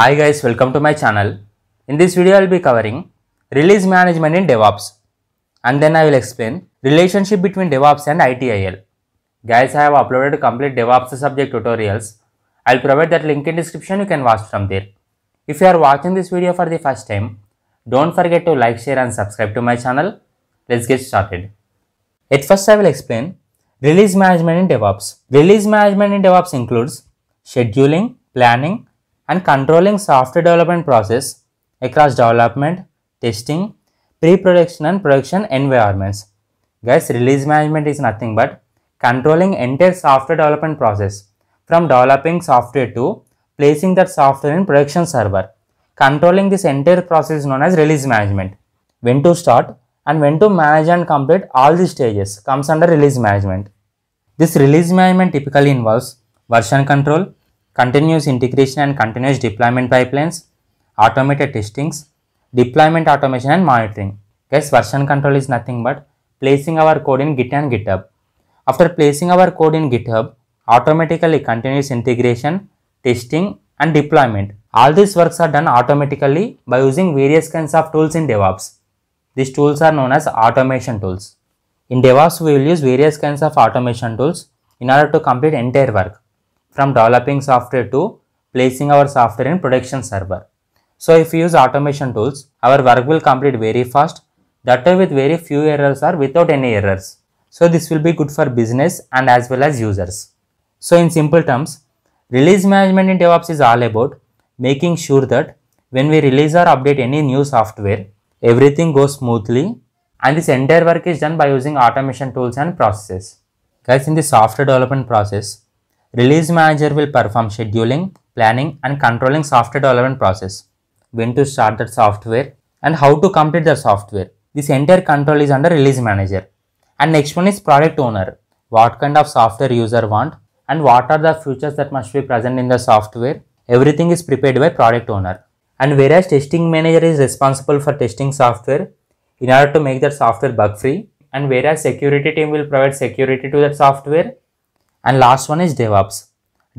Hi guys, welcome to my channel. In this video, I will be covering release management in DevOps and then I will explain relationship between DevOps and ITIL. Guys, I have uploaded complete DevOps subject tutorials. I will provide that link in description, you can watch from there. If you are watching this video for the first time, don't forget to like, share and subscribe to my channel. Let's get started. At first, I will explain release management in DevOps. Release management in DevOps includes scheduling, planning, and controlling software development process across development, testing, pre-production and production environments. Guys, release management is nothing but controlling entire software development process from developing software to placing that software in production server. Controlling this entire process is known as release management. When to start and when to manage and complete all these stages comes under release management. This release management typically involves version control, continuous integration and continuous deployment pipelines, automated testings, deployment automation and monitoring. Guys, version control is nothing but placing our code in Git and GitHub. After placing our code in GitHub, automatically continuous integration, testing and deployment. All these works are done automatically by using various kinds of tools in DevOps. These tools are known as automation tools. In DevOps, we will use various kinds of automation tools in order to complete entire work from developing software to placing our software in production server. So if we use automation tools, our work will complete very fast, that way with very few errors or without any errors. So this will be good for business and as well as users. So in simple terms, release management in DevOps is all about making sure that when we release or update any new software, everything goes smoothly and this entire work is done by using automation tools and processes. Guys, in the software development process, release manager will perform scheduling, planning and controlling software development process, when to start that software and how to complete the software. This entire control is under release manager. And next one is product owner. What kind of software user want and what are the features that must be present in the software. Everything is prepared by product owner. And whereas testing manager is responsible for testing software in order to make that software bug free and whereas security team will provide security to that software and last one is DevOps.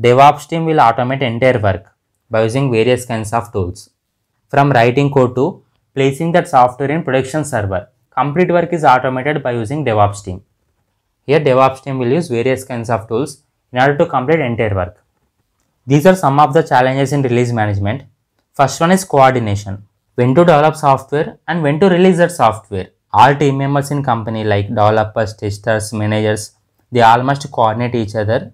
DevOps team will automate entire work by using various kinds of tools. From writing code to placing that software in production server. Complete work is automated by using DevOps team. Here DevOps team will use various kinds of tools in order to complete entire work. These are some of the challenges in release management. First one is coordination. When to develop software and when to release that software. All team members in company like developers, testers, managers, they all must coordinate each other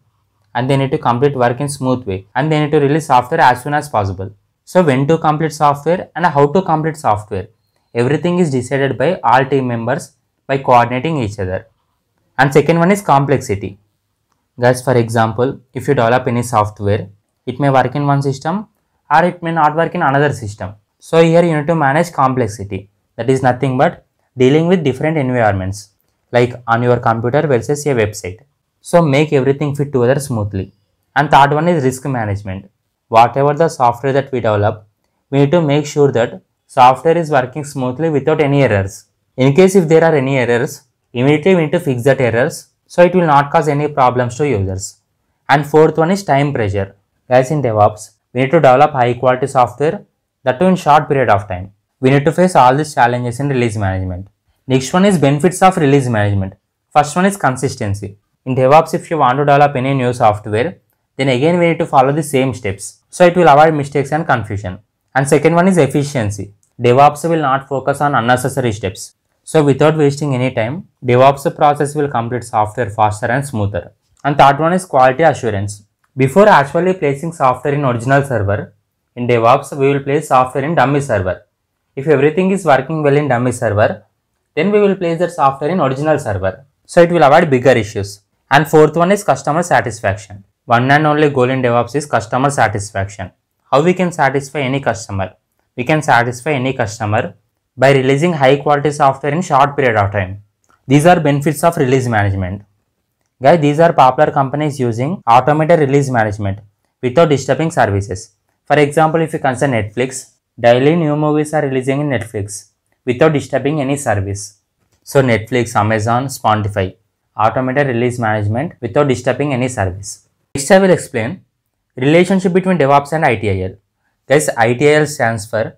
and they need to complete work in smooth way and they need to release software as soon as possible. So when to complete software and how to complete software. Everything is decided by all team members by coordinating each other. And second one is complexity. Guys, for example, if you develop any software, it may work in one system or it may not work in another system. So here you need to manage complexity. That is nothing but dealing with different environments like on your computer versus a website. So make everything fit together smoothly. And third one is risk management. Whatever the software that we develop, we need to make sure that software is working smoothly without any errors. In case if there are any errors, immediately we need to fix that errors so it will not cause any problems to users. And fourth one is time pressure. Guys in DevOps, we need to develop high quality software that too in short period of time. We need to face all these challenges in release management. Next one is benefits of release management. First one is consistency. In DevOps, if you want to develop any new software, then again we need to follow the same steps. So it will avoid mistakes and confusion. And second one is efficiency. DevOps will not focus on unnecessary steps. So without wasting any time, DevOps process will complete software faster and smoother. And third one is quality assurance. Before actually placing software in original server, in DevOps we will place software in dummy server. If everything is working well in dummy server, then we will place that software in original server. So it will avoid bigger issues. And fourth one is customer satisfaction. One and only goal in DevOps is customer satisfaction. How we can satisfy any customer? We can satisfy any customer by releasing high quality software in short period of time. These are benefits of release management. Guys, these are popular companies using automated release management without disturbing services. For example, if you consider Netflix, daily new movies are releasing in Netflix without disturbing any service. So Netflix, Amazon, Spotify, automated release management without disturbing any service. Next I will explain relationship between DevOps and ITIL. Guys, ITIL stands for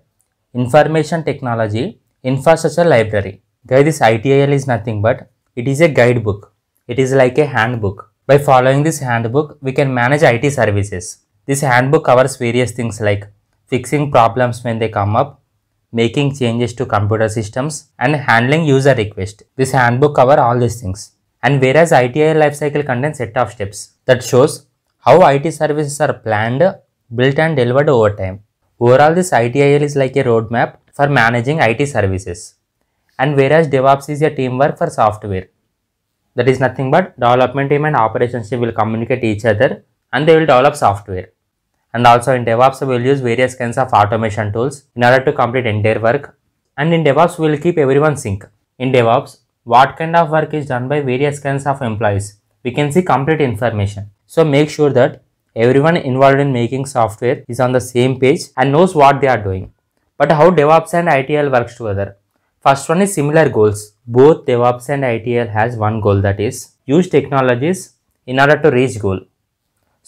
Information Technology Infrastructure Library. Guys, this ITIL is nothing but it is a guidebook. It is like a handbook. By following this handbook, we can manage IT services. This handbook covers various things like fixing problems when they come up, making changes to computer systems, and handling user requests. This handbook cover all these things. And whereas ITIL lifecycle contains set of steps that shows how IT services are planned, built and delivered over time. Overall, this ITIL is like a roadmap for managing IT services. And whereas DevOps is a teamwork for software. That is nothing but development team and operations team will communicate each other and they will develop software. And also in DevOps, we will use various kinds of automation tools in order to complete entire work. And in DevOps, we will keep everyone sync. In DevOps, what kind of work is done by various kinds of employees? We can see complete information. So make sure that everyone involved in making software is on the same page and knows what they are doing. But how DevOps and ITIL works together? First one is similar goals. Both DevOps and ITIL has one goal that is use technologies in order to reach goal.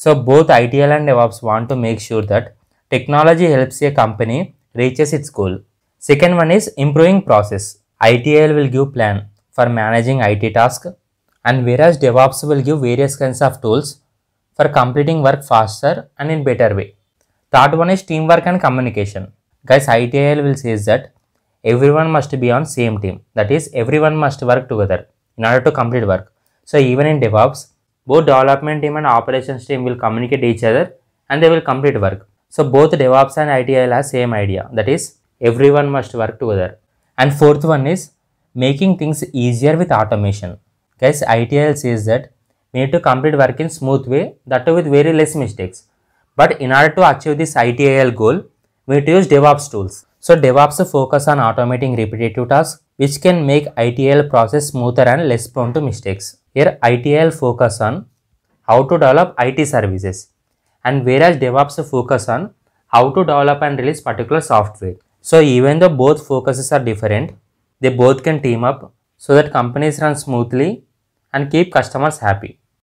So both ITIL and DevOps want to make sure that technology helps a company reaches its goal. Second one is improving process. ITIL will give plan for managing IT task and whereas DevOps will give various kinds of tools for completing work faster and in better way. Third one is teamwork and communication. Guys, ITIL will says that everyone must be on same team. That is, everyone must work together in order to complete work. So even in DevOps, both development team and operations team will communicate each other and they will complete work. So both DevOps and ITIL have same idea. That is, everyone must work together. And fourth one is making things easier with automation. Guys, ITIL says that we need to complete work in smooth way, that with very less mistakes. But in order to achieve this ITIL goal, we need to use DevOps tools. So DevOps focus on automating repetitive tasks, which can make ITIL process smoother and less prone to mistakes. Here ITIL focus on how to develop IT services and whereas DevOps focus on how to develop and release particular software. So even though both focuses are different, they both can team up so that companies run smoothly and keep customers happy.